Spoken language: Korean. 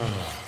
Oh.